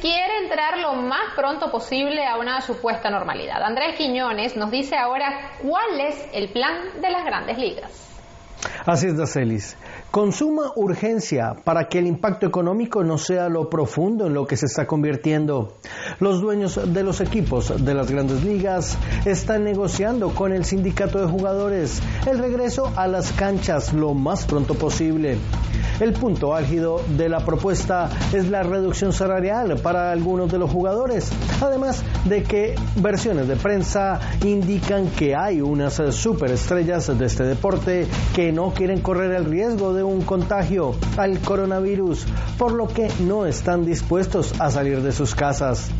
quiere entrar lo más pronto posible a una supuesta normalidad. Andrés Quiñones nos dice ahora cuál es el plan de las grandes ligas. Así es, Dacelis. Consuma urgencia para que el impacto económico no sea lo profundo en lo que se está convirtiendo. Los dueños de los equipos de las grandes ligas están negociando con el sindicato de jugadores el regreso a las canchas lo más pronto posible. El punto álgido de la propuesta es la reducción salarial para algunos de los jugadores, además de que versiones de prensa indican que hay unas superestrellas de este deporte que no quieren correr el riesgo de un contagio al coronavirus, por lo que no están dispuestos a salir de sus casas.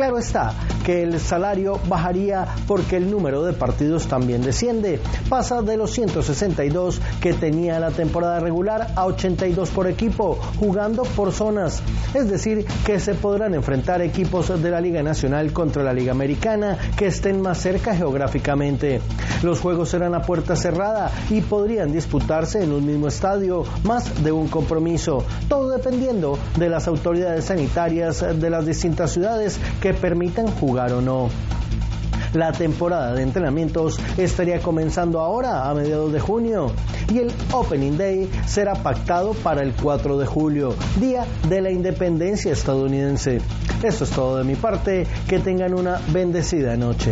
Claro está que el salario bajaría porque el número de partidos también desciende. Pasa de los 162 que tenía la temporada regular a 82 por equipo, jugando por zonas. Es decir, que se podrán enfrentar equipos de la Liga Nacional contra la Liga Americana que estén más cerca geográficamente. Los juegos serán a puerta cerrada y podrían disputarse en un mismo estadio, más de un compromiso, todo dependiendo de las autoridades sanitarias de las distintas ciudades que permitan jugar o no. La temporada de entrenamientos estaría comenzando ahora a mediados de junio y el Opening Day será pactado para el 4 de julio, día de la independencia estadounidense. Eso es todo de mi parte, que tengan una bendecida noche.